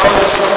Almost